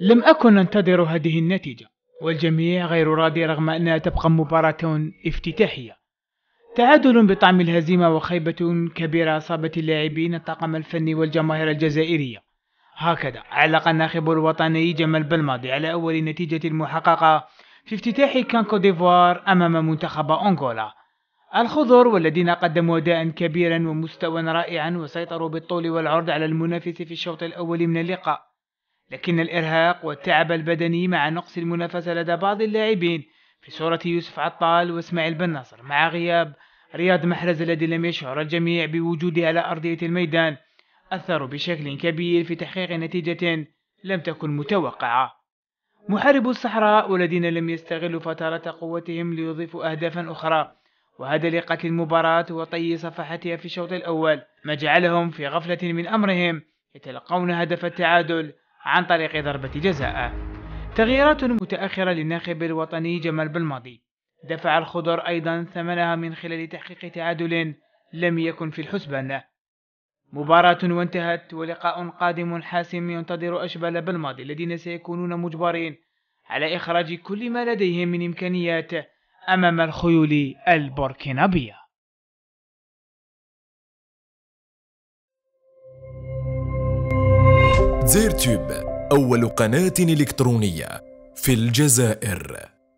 لم أكن أنتظر هذه النتيجة والجميع غير راضي رغم أنها تبقى مباراة افتتاحية. تعادل بطعم الهزيمة وخيبة كبيرة أصابت اللاعبين الطاقم الفني والجماهير الجزائرية. هكذا علق الناخب الوطني جمال بلماضي على أول نتيجة محققة في افتتاح كان ديفوار أمام منتخب أنغولا. الخضر والذين قدموا أداء كبيرا ومستوى رائعا وسيطروا بالطول والعرض على المنافس في الشوط الأول من اللقاء. لكن الإرهاق والتعب البدني مع نقص المنافسة لدى بعض اللاعبين في صورة يوسف عطال وإسماعيل بن نصر مع غياب رياض محرز الذي لم يشعر الجميع بوجوده على أرضية الميدان أثروا بشكل كبير في تحقيق نتيجة لم تكن متوقعة. محاربو الصحراء والذين لم يستغلوا فترة قوتهم ليضيفوا أهدافا أخرى وهذا لقتل المباراة وطي صفحتها في الشوط الأول ما جعلهم في غفلة من أمرهم يتلقون هدف التعادل عن طريق ضربة جزاء. تغييرات متأخرة للناخب الوطني جمال بالماضي. دفع الخضر أيضا ثمنها من خلال تحقيق تعادل لم يكن في الحسبان. مباراة وانتهت ولقاء قادم حاسم ينتظر أشبال بالماضي الذين سيكونون مجبرين على إخراج كل ما لديهم من إمكانيات أمام الخيول البوركينابية. زيرتوب أول قناة إلكترونية في الجزائر.